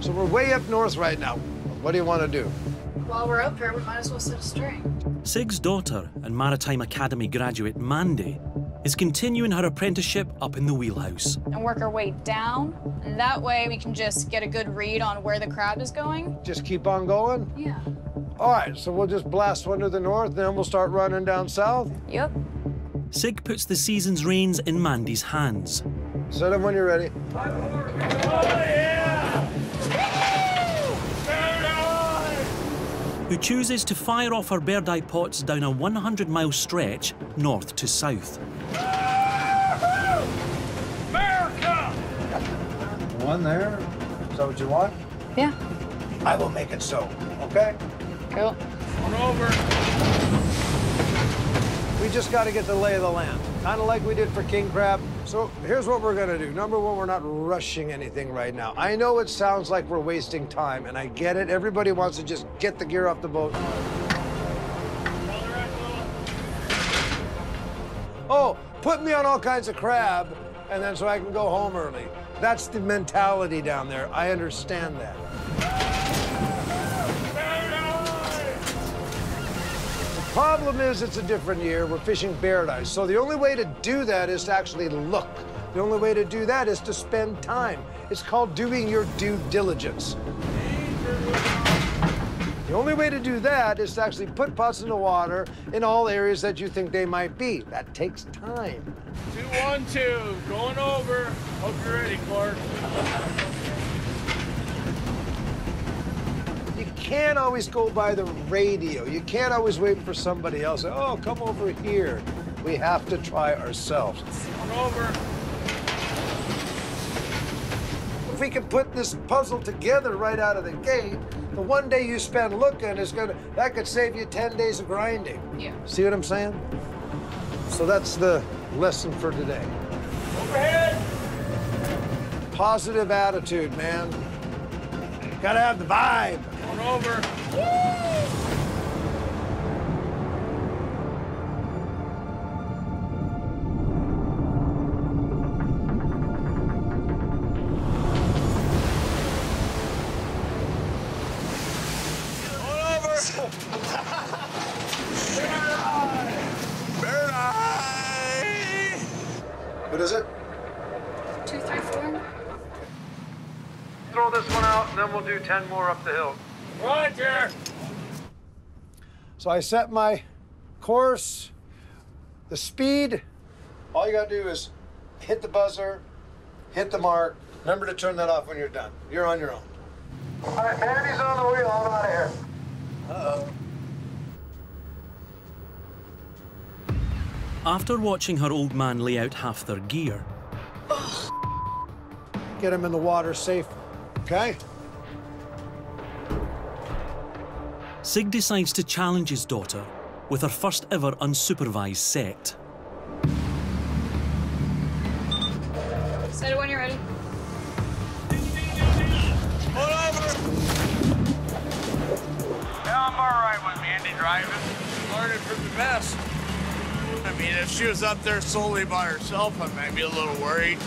So we're way up north right now. What do you want to do? While we're up here, we might as well set a string. Sig's daughter and Maritime Academy graduate Mandy is continuing her apprenticeship up in the wheelhouse. And work our way down. And that way we can just get a good read on where the crowd is going. Just keep on going? Yeah. All right, so we'll just blast one to the north, then we'll start running down south. Yep. Sig puts the season's reins in Mandy's hands. Set them when you're ready. Who chooses to fire off her bird eye pots down a 100 mile stretch north to south. America! One there. Is that what you want? Yeah. I will make it so, okay? Cool. We just got to get the lay of the land, kind of like we did for king crab. So here's what we're gonna do. Number one, we're not rushing anything right now. I know it sounds like we're wasting time, and I get it. Everybody wants to just get the gear off the boat. Oh, put me on all kinds of crab, and then so I can go home early. That's the mentality down there. I understand that. Problem is, it's a different year. We're fishing paradise. So the only way to do that is to actually look. The only way to do that is to spend time. It's called doing your due diligence. The only way to do that is to actually put pots in the water in all areas that you think they might be. That takes time. Two, one, two. Going over. Hope you're ready, Clark. You can't always go by the radio. You can't always wait for somebody else. Oh, come over here. We have to try ourselves. Come over. If we can put this puzzle together right out of the gate, the one day you spend looking is gonna that could save you 10 days of grinding. Yeah. See what I'm saying? So that's the lesson for today. Overhead. Positive attitude, man. Gotta have the vibe. Going over. Going. What is it? Two, three, four. Throw this one out and then we'll do 10 more up the hill. Roger. So I set my course, the speed. All you gotta do is hit the buzzer, hit the mark. Remember to turn that off when you're done. You're on your own. All right, Mandy's on the wheel. I'm out of here. Uh-oh. After watching her old man lay out half their gear, Get him in the water safe, okay? Sig decides to challenge his daughter with her first ever unsupervised set. Set it when you're ready. Going over. Yeah, I'm all right with Mandy driving. Learning from the best. I mean, if she was up there solely by herself, I might be a little worried.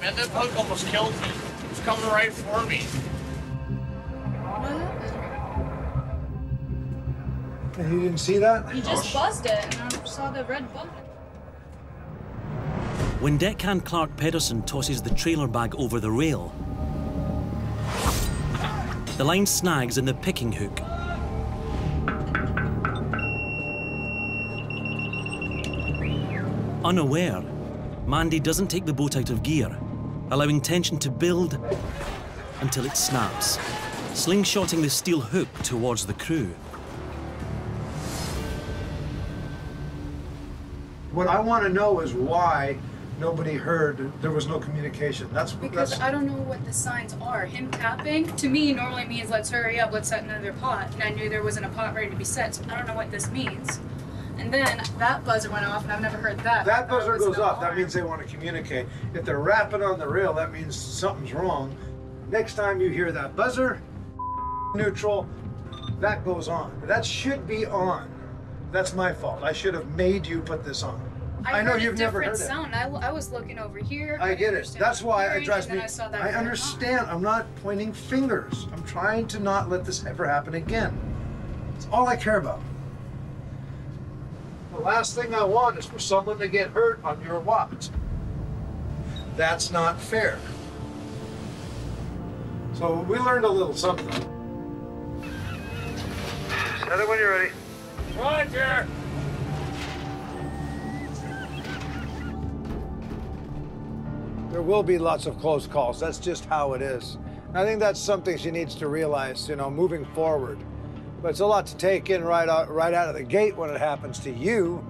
Man, that bug almost killed me. It was coming right for me. What happened? You didn't see that? You just oh, buzzed it and I saw the red button. When deckhand Clark Pedersen tosses the trailer bag over the rail, the line snags in the picking hook. Unaware, Mandy doesn't take the boat out of gear, allowing tension to build until it snaps, slingshotting the steel hook towards the crew. What I want to know is why nobody heard. There was no communication. That's Because that's, I don't know what the signs are. Him tapping to me normally means let's hurry up, let's set another pot. And I knew there wasn't a pot ready to be set, so I don't know what this means. And then that buzzer went off, and I've never heard that. that buzzer goes no off. That means they want to communicate. If they're rapping on the rail, that means something's wrong. Next time you hear that buzzer, neutral, that goes on. That should be on. That's my fault. I should have made you put this on. I, know heard you've never heard it. sound. I, I was looking over here. I get it. That's why it drives me. I, saw that I understand. I'm not pointing fingers. I'm trying to not let this ever happen again. It's all I care about. The last thing I want is for someone to get hurt on your watch. That's not fair. So we learned a little something. Set it when you're ready. Roger. There will be lots of close calls. That's just how it is. I think that's something she needs to realize, you know, moving forward. But it's a lot to take in right out, right out of the gate when it happens to you.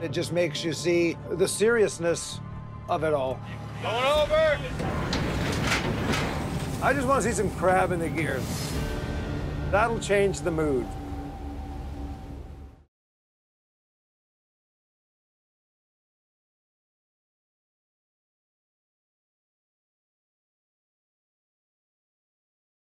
It just makes you see the seriousness of it all. Going over. I just want to see some crab in the gear. That'll change the mood.